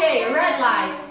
Okay, red light.